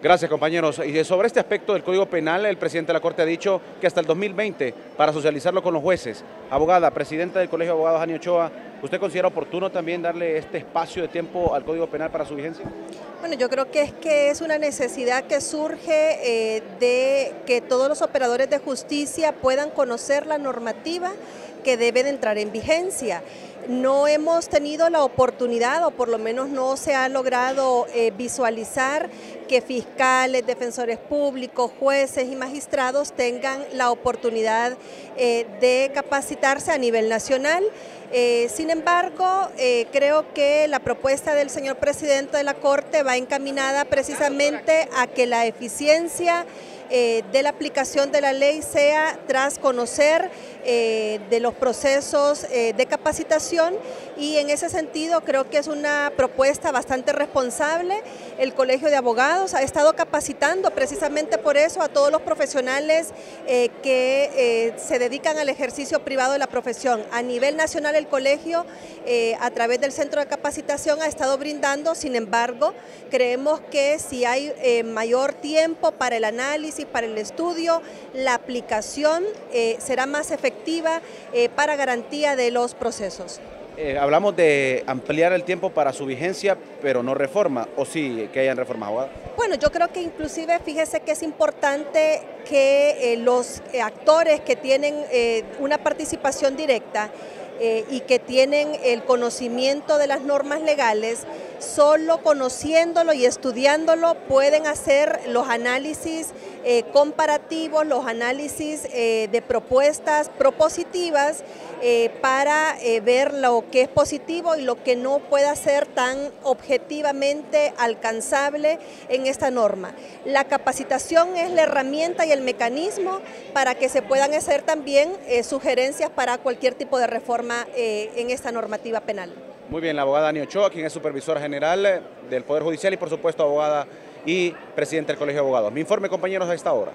Gracias, compañeros. Y sobre este aspecto del Código Penal, el presidente de la Corte ha dicho que hasta el 2020, para socializarlo con los jueces. Abogada, presidenta del Colegio de Abogados, Ani Ochoa, ¿usted considera oportuno también darle este espacio de tiempo al Código Penal para su vigencia? Bueno, yo creo que es que es una necesidad que surge eh, de que todos los operadores de justicia puedan conocer la normativa que debe de entrar en vigencia. No hemos tenido la oportunidad, o por lo menos no se ha logrado eh, visualizar que fiscales, defensores públicos, jueces y magistrados tengan la oportunidad eh, de capacitarse a nivel nacional. Eh, sin embargo, creo que la propuesta del señor presidente de la Corte va encaminada precisamente a que la eficiencia eh, de la aplicación de la ley sea tras conocer eh, de los procesos eh, de capacitación y en ese sentido creo que es una propuesta bastante responsable. El Colegio de Abogados ha estado capacitando precisamente por eso a todos los profesionales que se dedican al ejercicio privado de la profesión. A nivel nacional el colegio a través del centro de capacitación ha estado brindando, sin embargo, creemos que si hay mayor tiempo para el análisis, para el estudio, la aplicación eh, será más efectiva eh, para garantía de los procesos. Eh, hablamos de ampliar el tiempo para su vigencia, pero no reforma, o sí que hayan reformado. Bueno, yo creo que inclusive fíjese que es importante que los actores que tienen una participación directa y que tienen el conocimiento de las normas legales Solo conociéndolo y estudiándolo pueden hacer los análisis eh, comparativos, los análisis eh, de propuestas propositivas eh, para ver lo que es positivo y lo que no pueda ser tan objetivamente alcanzable en esta norma. La capacitación es la herramienta y el mecanismo para que se puedan hacer también sugerencias para cualquier tipo de reforma en esta normativa penal. Muy bien, la abogada Ani Ochoa, quien es supervisora general del Poder Judicial y por supuesto abogada y presidente del Colegio de Abogados. Mi informe compañeros a esta hora.